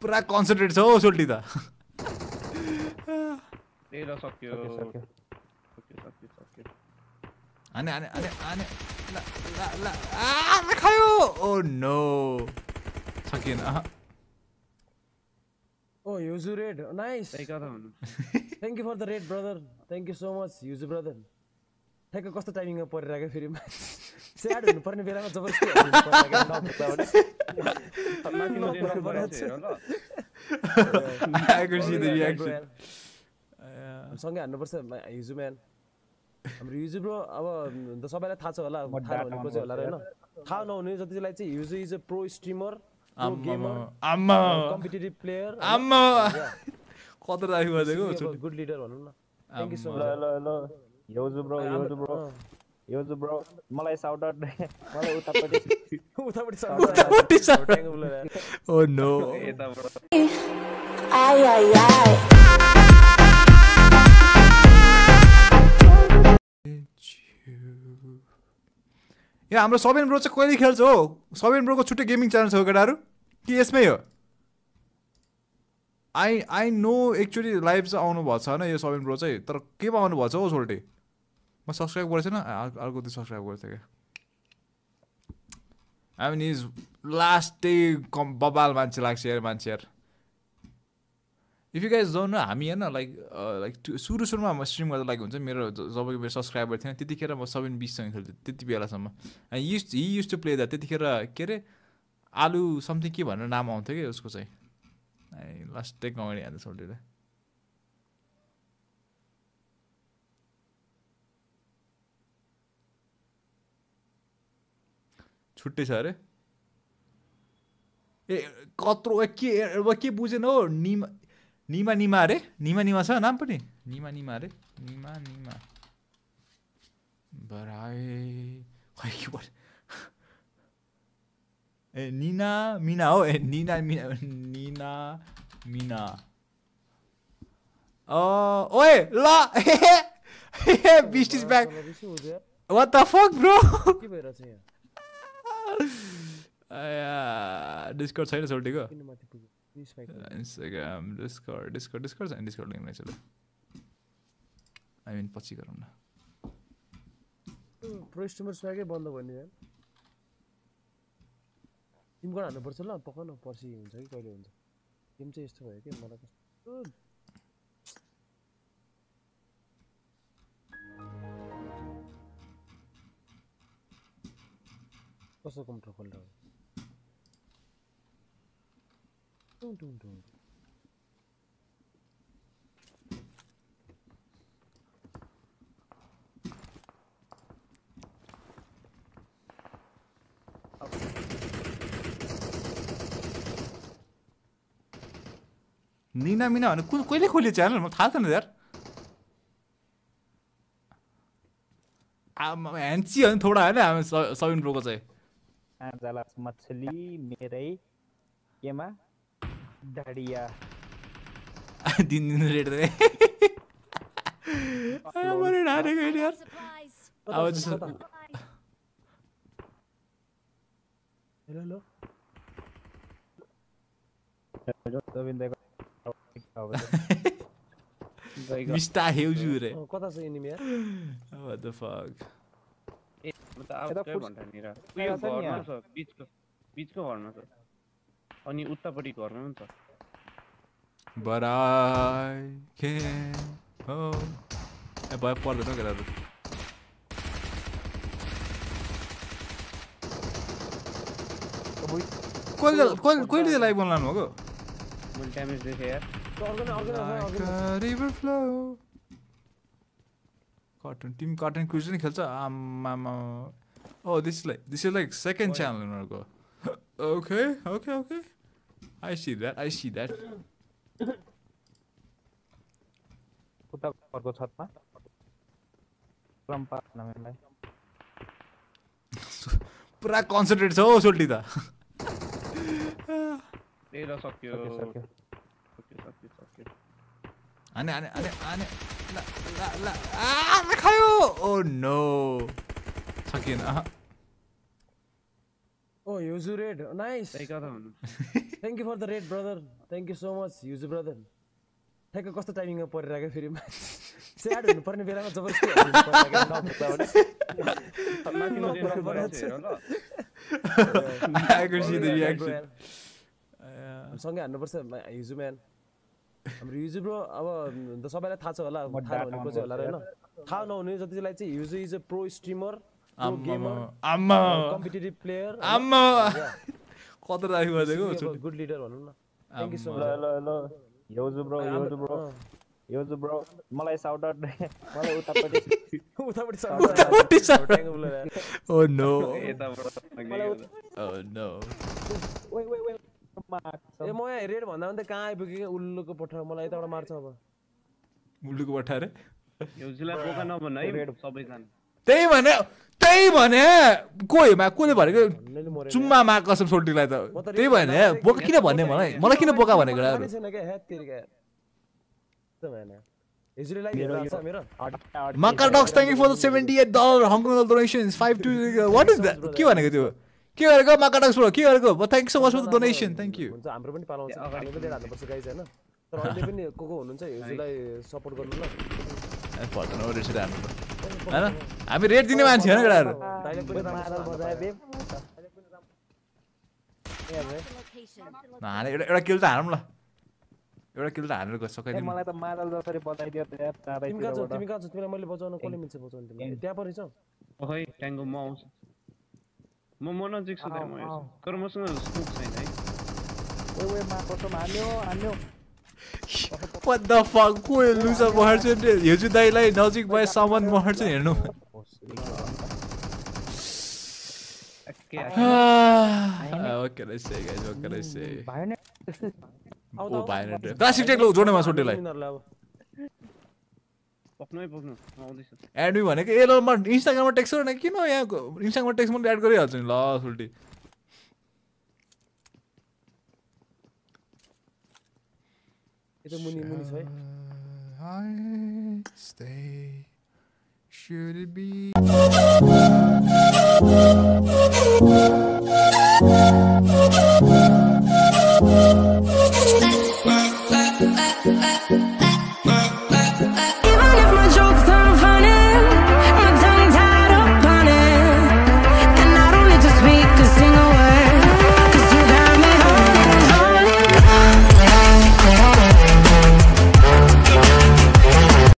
पुरा कन्सन्ट्रेट छ हौ सोल्टी त। हाने हाने हाने हाने खायो। ओ नो सकिएन। Oh. Nice. त्यही कता हुनु Thank you for the raid, brother. Thank you so much, Yuzu brother. ठ्याक्क कस्तो टाइमिङमा परिरहेको फेरि स्याड हुनुपर्ने बेलामा जबरजस्ती सँगै हान्नुपर्छ मा- युजु म्यान हाम्रो युजु ब्रो अब त सबैलाई थाहा छ होला थाहा नहुनेको चाहिँ होला होइन थाहा नहुने जतिलाई चाहिँ Yuzu is a pro streamer competitive player छोटी गुड लिडर भनौँ न थ्याङ्क यू सो ल मच योजु ब्रो मलाई साउट आउट मलाई उतापट्टि उतापट्टि. Sir oh no ay, ay. यहाँ हाम्रो सबिन ब्रो चाहिँ कहिले खेल्छ हो? सबिन ब्रोको छुट्टै गेमिङ च्यानल छ हो केटाहरू? कि यसमै हो? I I know actually live चाहिँ आउनु भएको छ होइन यो सबिन ब्रो चाहिँ तर केमा आउनु भएको छ हौ सोल्टे म सब्सक्राइब गरेको छैन अर्को अर्को दिन सब्सक्राइब गरेको थिएँ क्या मिन इज लास्टै कम बबाल मान्छे लाग्छ यार मान्छे यार इफ यु गाइज जाउँ न हामी होइन लाइक लाइक सुरु सुरुमा म स्ट्रिम गर्दा लाइक हुन्छ मेरो जब मेरो सब्सक्राइबर थिएन त्यतिखेर म सेभेन बिससँग खेल्थेँ त्यति बेलासम्म use he use to play the त्यतिखेर के अरे आलु समथिङ के भनेर नाम आउँथ्यो कि उसको चाहिँ आई लास्टै कमेडी हाल्छ सोल्टेर छुट्टै छ अरे ए कत्रो के के बुझेन हो निमा निमा निमा अरे निमा निमा छ नाम पनि निमा निमा अरे निमा निमा बराए खै के भन्यो? ए निना मिना हो ए निना मिना निना मिना ओए ल beast is back what the fuck bro के भइरहेछ यहाँ डिस्कर्ड छैन सोल्टेको इन्स्टाग्राम डिस्कर्ड डिस्कर्ड डिस्कर्ड छैन डिस्कर्ड लिङ्क रहेछ आई मिन पछि गरौँ न प्रो स्ट्रिमर स्वागै बन्द भयो नि यार टिम कार्ड हान्नुपर्छ ल पक्का न पर्सि हुन्छ कि कहिले हुन्छ गेम चाहिँ यस्तो भयो कि मलाई कस्तो कम्प्युटर खोलेर हो? टुङ निना मिना भने कहिले खोल्यो च्यानल मलाई थाहा छैन यार ह्यान्ची हो नि थोडा होइन हामी सबिन ब्रोको चाहिँ आजला मछली मेरै केमा डाडिया दिन दिन रेट दिने मैले ढाँटेको होइन यार। Supplies. अब जस्तो हेलो हेलो। गोविन्द गइगयो। मिस्टा हेउजु रे अँ, कता छ एनिमी यार What the fuck? बिचको बिचको घरमा छ। अनि उतापट्टि घरमा पनि छ। But I भए पर्दैन हौ केटाहरू। कहिले कहिले कहिले लाइभ बनाउनु भएको मैले ड्यामेज देखेँ यार अर्को नै अर्को नै अर्को नै, अर्को नै। Like a river flow. Cartoon team cartoon cruise नि खेल्छ आमामा ओ this like this is like second channel उनीहरूको okay okay okay I see that I see that छतमा पुरा कन्सन्ट्रेट छ हौ सोल्टी त। सक्यो। सक्यो सक्यो। सक्यो सक्यो सक्यो। हाने हाने हाने हाने ल ल ल आ ल खायो ओ नो सकिएन। ओ Yuzu raid nice thank you for the raid brother thank you so much Yuzu brother ठ्याक्क कस्तो टाइमिङमा परिरहेको फेरि स्याड हुनुपर्ने बेलामा जबरजस्ती सँगै हान्नुपर्छ युजु म्यान हाम्रो युजु ब्रो अब त सबैलाई थाहा छ होला थाहा नहुने को चाहिँ होला र होइन। थाहा नहुने जतिलाई चाहिँ Yuzu is a pro streamer pro gamer आम्मा। Competitive player आम्मा। कत्रो दामी गरिदिएको गुड लिडर भनौँ न। थ्याङ्क यू सो ल ल ल। Yuzu bro Yuzu bro much Yuzu bro मलाई साउट आउट मलाई उतापट्टि उतापट्टि उतापट्टि छ। छ Oh no. यताबाट Oh no. ओइ ओइ ओइ मार्छ ए म यहाँ रेड भन्दा भन्दा कहाँ आइपुगेँ उल्लुको पठाउ मलाई यताबाट मार्छ अब नभन है सबैजना त्यही भने त्यही भने को हेमा कसले भनेको भन्नेले मरेन चुम्मा मा कसम सोल्टीलाई त म त त्यही भने बोका किन भन्ने मलाई मलाई किन बोका भनेको Dogs, thank you for the $78 Hong Kong donations. Five to what is that? के भनेको त्यो के गरेको Dogs bro? के गरेको? You so much for the donation. Thank you. हुन्छ हाम्रो पनि पालाउँछ। हामी पनि हाल्नुपर्छ गाइज होइन? तर अहिले पनि को को हुनुहुन्छ हिजोलाई सपोर्ट गर्नु ल। ए, पर्दैन हो रेड हान्नु त। होइन? हामी रेट दिने मान्छे होइन केटाहरू। छ हाने एउटा एउटा किल त हानौँ ल। एउटा किल त हानेर गयो ए, सकाइदिउँ मलाई त मादल जसरी बजाइदियो तिमी कहाँ छौ? तिमी कहाँ छौ? तिमीलाई मैले बचाउन कसले मिल्छ बचाउनु तिमीलाई? त्यहाँ परि छौ? खै ट्याङ्गो म आउँछु। म म नजिक छु त्यहाँ म तर मसँग स्कोप छैन है ओइ ओइ मा कसम हान्यो हान्यो What the fuck? को यो लुजर मर्छ नि हिजो दाइलाई नजिक भए सामान हेर्नु What can I say guys? What can I say? भयो नि आऊ ओ भाइ क्लासिक टेक लो जोड्नेमा पक्नु म एड भनेको ए ल म इन्स्टाग्राममा टेक्स्ट गरेन किन यहाँ इन्स्टाग्राममा टेक्स्ट मैले एड गरिहाल्छु नि? ल सुल्टी। यता मुनि मुनि छ है। I stay. Should it be?